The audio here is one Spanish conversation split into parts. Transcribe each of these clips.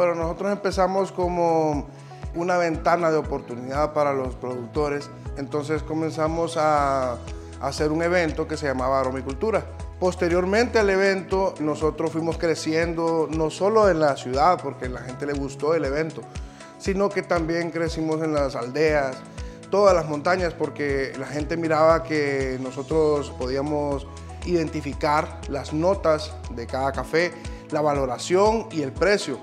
Bueno, nosotros empezamos como una ventana de oportunidad para los productores, entonces comenzamos a hacer un evento que se llamaba Aromicultura. Posteriormente al evento, nosotros fuimos creciendo no solo en la ciudad, porque la gente le gustó el evento, sino que también crecimos en las aldeas, todas las montañas, porque la gente miraba que nosotros podíamos identificar las notas de cada café, la valoración y el precio.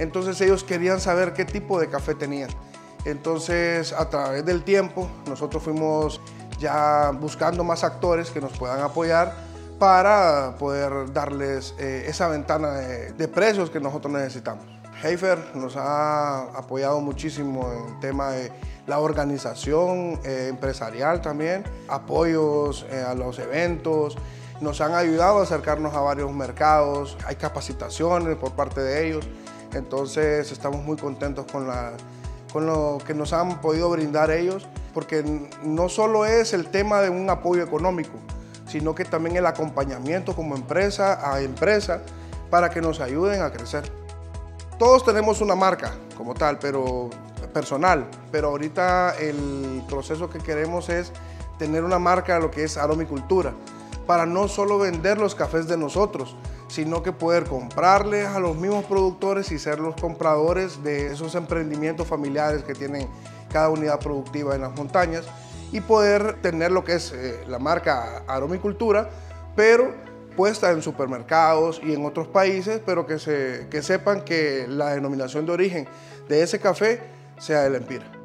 Entonces ellos querían saber qué tipo de café tenían. Entonces a través del tiempo nosotros fuimos ya buscando más actores que nos puedan apoyar para poder darles eh, esa ventana de, precios que nosotros necesitamos. Heifer nos ha apoyado muchísimo en el tema de la organización eh, empresarial también, apoyos eh, a los eventos, nos han ayudado a acercarnos a varios mercados, hay capacitaciones por parte de ellos, entonces estamos muy contentos con, lo que nos han podido brindar ellos, porque no solo es el tema de un apoyo económico, sino que también el acompañamiento como empresa a empresa para que nos ayuden a crecer. Todos tenemos una marca como tal, pero personal, pero ahorita el proceso que queremos es tener una marca de lo que es aromicultura, para no solo vender los cafés de nosotros, sino que poder comprarles a los mismos productores y ser los compradores de esos emprendimientos familiares que tienen cada unidad productiva en las montañas y poder tener lo que es eh, la marca Aromicultura, pero puesta en supermercados y en otros países, pero que, se, que sepan que la denominación de origen de ese café sea el Empira.